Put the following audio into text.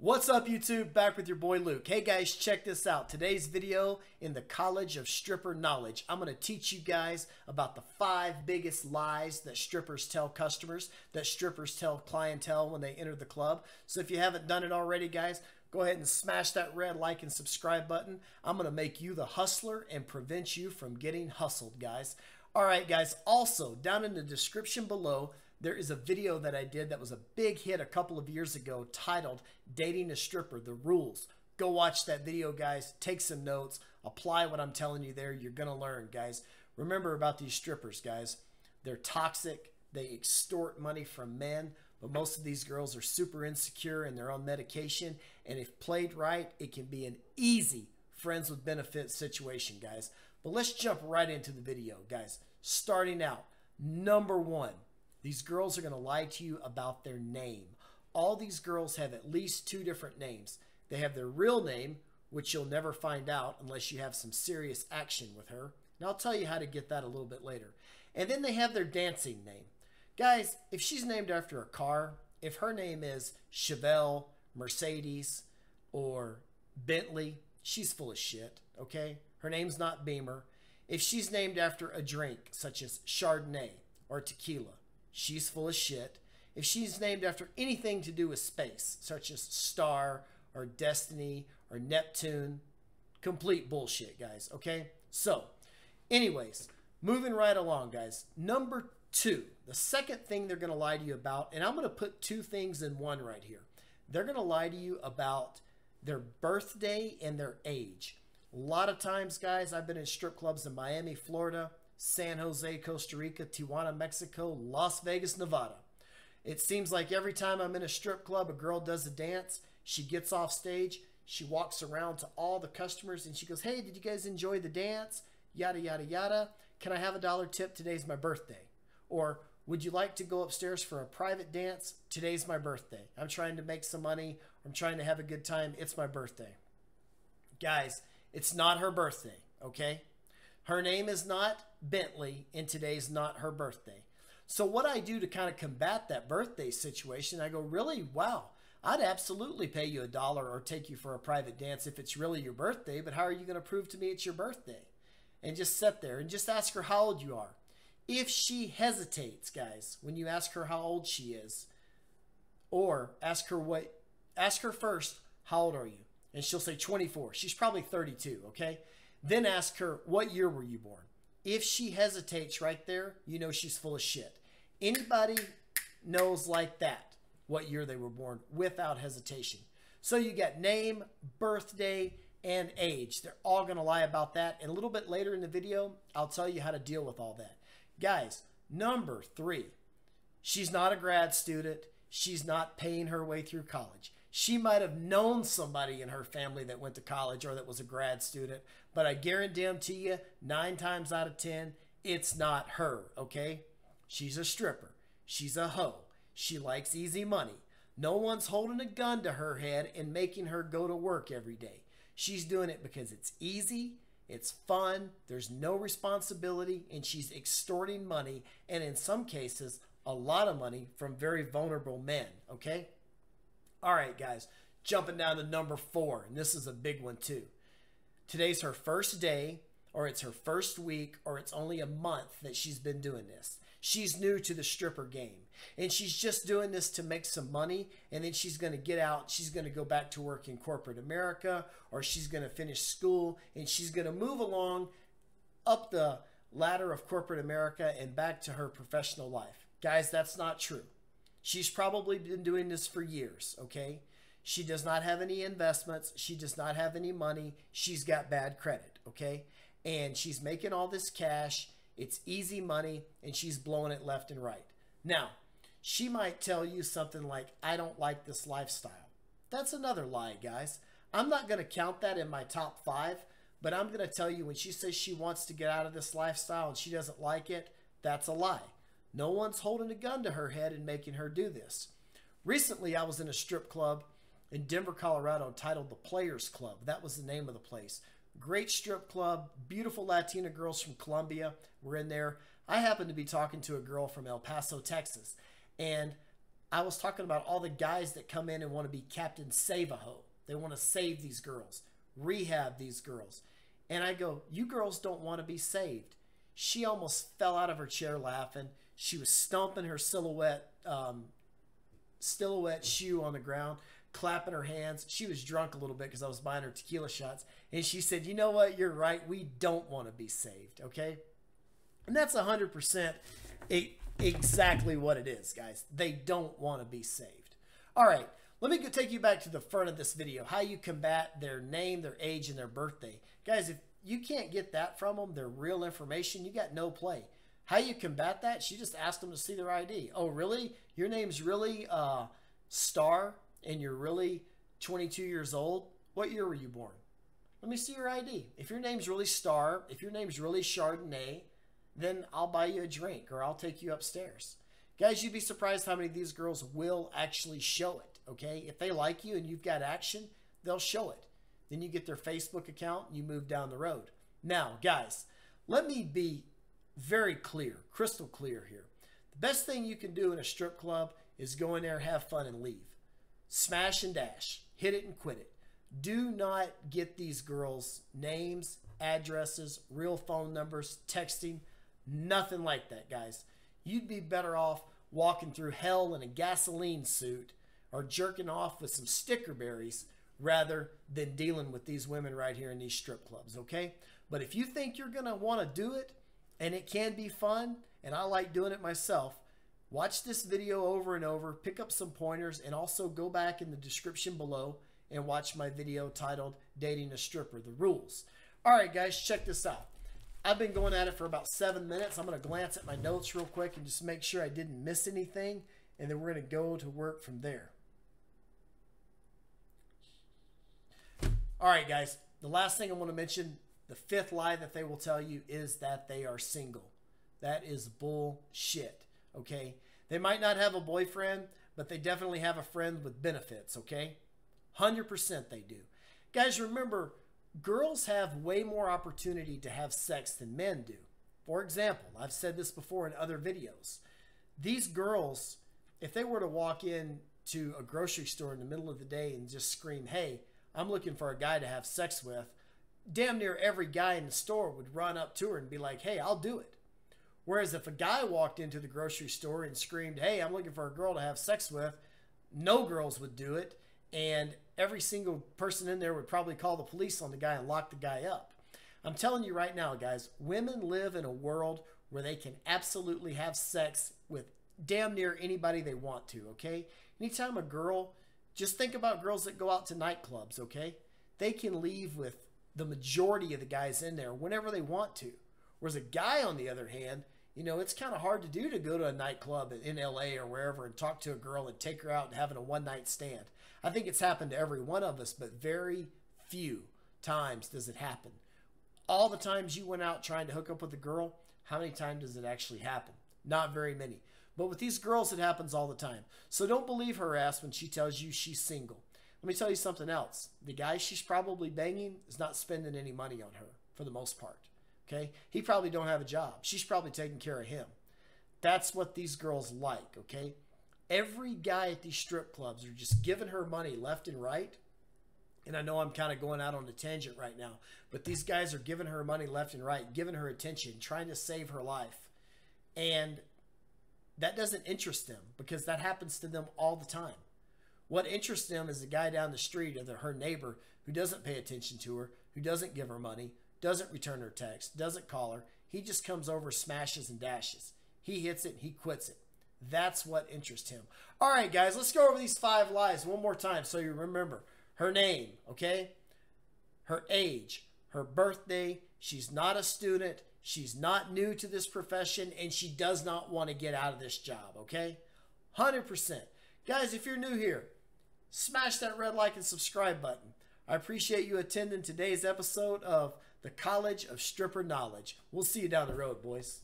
What's up YouTube? Back with your boy Luke. Hey guys, check this out. Today's video in the College of Stripper Knowledge. I'm going to teach you guys about the five biggest lies that strippers tell customers, that strippers tell clientele when they enter the club. So if you haven't done it already guys, go ahead and smash that red like and subscribe button. I'm going to make you the hustler and prevent you from getting hustled guys. Alright guys, also down in the description below, there is a video that I did that was a big hit a couple of years ago titled Dating a Stripper, The Rules. Go watch that video, guys. Take some notes. Apply what I'm telling you there. You're going to learn, guys. Remember about these strippers, guys. They're toxic. They extort money from men. But most of these girls are super insecure and they're on medication. And if played right, it can be an easy friends with benefits situation, guys. But let's jump right into the video, guys. Starting out, number one, these girls are going to lie to you about their name. All these girls have at least two different names. They have their real name, which you'll never find out unless you have some serious action with her. And I'll tell you how to get that a little bit later. And then they have their dancing name. Guys, if she's named after a car, if her name is Chevelle, Mercedes, or Bentley, she's full of shit, okay? Her name's not Beamer. If she's named after a drink, such as Chardonnay or tequila, she's full of shit. If she's named after anything to do with space, such as Star or Destiny or Neptune, complete bullshit, guys. Okay? So, anyways, moving right along, guys. Number two, the second thing they're going to lie to you about, and I'm going to put two things in one right here. They're going to lie to you about their birthday and their age. A lot of times, guys, I've been in strip clubs in Miami, Florida, San Jose, Costa Rica, Tijuana, Mexico, Las Vegas, Nevada. It seems like every time I'm in a strip club, a girl does a dance, she gets off stage, she walks around to all the customers and she goes, Hey, did you guys enjoy the dance? Yada, yada, yada. Can I have a dollar tip? Today's my birthday. Or, would you like to go upstairs for a private dance? Today's my birthday. I'm trying to make some money. I'm trying to have a good time. It's my birthday. Guys, it's not her birthday, okay? Her name is not Bentley, and today's not her birthday. So, what I do to kind of combat that birthday situation, I go, really? Wow, I'd absolutely pay you a dollar or take you for a private dance if it's really your birthday, but how are you going to prove to me it's your birthday? And just sit there and just ask her how old you are. If she hesitates, guys, when you ask her how old she is, or ask her what, ask her first, how old are you? And she'll say 24. She's probably 32, okay? Then ask her, What year were you born? If she hesitates right there, you know she's full of shit. Anybody knows like that what year they were born without hesitation. So you got name, birthday, and age. They're all going to lie about that. And a little bit later in the video, I'll tell you how to deal with all that. Guys, number three, she's not a grad student. She's not paying her way through college. She might have known somebody in her family that went to college or that was a grad student, but I guarantee them to you, nine times out of 10, it's not her, okay? She's a stripper. She's a hoe. She likes easy money. No one's holding a gun to her head and making her go to work every day. She's doing it because it's easy, it's fun, there's no responsibility, and she's extorting money, and in some cases, a lot of money from very vulnerable men, okay? All right, guys, jumping down to number four, and this is a big one too. Today's her first day, or it's her first week, or it's only a month that she's been doing this. She's new to the stripper game, and she's just doing this to make some money, and then she's going to get out. She's going to go back to work in corporate America, or she's going to finish school, and she's going to move along up the ladder of corporate America and back to her professional life. Guys, that's not true. She's probably been doing this for years, okay? She does not have any investments. She does not have any money. She's got bad credit, okay? And she's making all this cash. It's easy money, and she's blowing it left and right. Now, she might tell you something like, I don't like this lifestyle. That's another lie, guys. I'm not going to count that in my top five, but I'm going to tell you when she says she wants to get out of this lifestyle and she doesn't like it, that's a lie. No one's holding a gun to her head and making her do this. Recently, I was in a strip club in Denver, Colorado titled the Players Club. That was the name of the place. Great strip club, beautiful Latina girls from Colombia were in there. I happened to be talking to a girl from El Paso, Texas, and I was talking about all the guys that come in and want to be Captain Save a Ho. They want to save these girls, rehab these girls. And I go, You girls don't want to be saved. She almost fell out of her chair laughing. She was stomping her silhouette, um, silhouette shoe on the ground, clapping her hands. She was drunk a little bit because I was buying her tequila shots. And she said, You know what? You're right. We don't want to be saved. Okay. And that's 100% exactly what it is, guys. They don't want to be saved. All right. Let me take you back to the front of this video, how you combat their name, their age, and their birthday. Guys, if you can't get that from them, their real information, you got no play. How you combat that? She just asked them to see their ID. Oh, really? Your name's really uh, Star and you're really 22 years old? What year were you born? Let me see your ID. If your name's really Star, if your name's really Chardonnay, then I'll buy you a drink or I'll take you upstairs. Guys, you'd be surprised how many of these girls will actually show it, okay? If they like you and you've got action, they'll show it. Then you get their Facebook account and you move down the road. Now, guys, let me be very clear, crystal clear here. The best thing you can do in a strip club is go in there, have fun, and leave. Smash and dash. Hit it and quit it. Do not get these girls' names, addresses, real phone numbers, texting. Nothing like that, guys. You'd be better off walking through hell in a gasoline suit or jerking off with some sticker berries rather than dealing with these women right here in these strip clubs, okay? But if you think you're going to want to do it and it can be fun, and I like doing it myself, watch this video over and over, pick up some pointers, and also go back in the description below and watch my video titled Dating a Stripper, the rules. All right, guys, check this out. I've been going at it for about seven minutes. I'm going to glance at my notes real quick and just make sure I didn't miss anything, and then we're going to go to work from there. All right, guys, the last thing I want to mention the fifth lie that they will tell you is that they are single. That is bullshit, okay? They might not have a boyfriend, but they definitely have a friend with benefits, okay? 100% they do. Guys, remember, girls have way more opportunity to have sex than men do. For example, I've said this before in other videos. These girls, if they were to walk in to a grocery store in the middle of the day and just scream, hey, I'm looking for a guy to have sex with, damn near every guy in the store would run up to her and be like, hey, I'll do it. Whereas if a guy walked into the grocery store and screamed, hey, I'm looking for a girl to have sex with, no girls would do it. And every single person in there would probably call the police on the guy and lock the guy up. I'm telling you right now, guys, women live in a world where they can absolutely have sex with damn near anybody they want to, okay? Anytime a girl, just think about girls that go out to nightclubs, okay? They can leave with the majority of the guys in there whenever they want to. Whereas a guy, on the other hand, you know, it's kind of hard to do to go to a nightclub in LA or wherever and talk to a girl and take her out and having a one night stand. I think it's happened to every one of us, but very few times does it happen. All the times you went out trying to hook up with a girl, how many times does it actually happen? Not very many. But with these girls, it happens all the time. So don't believe her ass when she tells you she's single. Let me tell you something else. The guy she's probably banging is not spending any money on her for the most part. Okay? He probably don't have a job. She's probably taking care of him. That's what these girls like, okay? Every guy at these strip clubs are just giving her money left and right. And I know I'm kind of going out on a tangent right now, but these guys are giving her money left and right, giving her attention, trying to save her life. And that doesn't interest them because that happens to them all the time. What interests them is the guy down the street or the, her neighbor who doesn't pay attention to her, who doesn't give her money, doesn't return her text, doesn't call her. He just comes over, smashes and dashes. He hits it, he quits it. That's what interests him. All right, guys, let's go over these five lies one more time so you remember her name, okay? Her age, her birthday, she's not a student, she's not new to this profession, and she does not want to get out of this job, okay? 100%. Guys, if you're new here, smash that red like and subscribe button. I appreciate you attending today's episode of the College of Stripper Knowledge. We'll see you down the road, boys.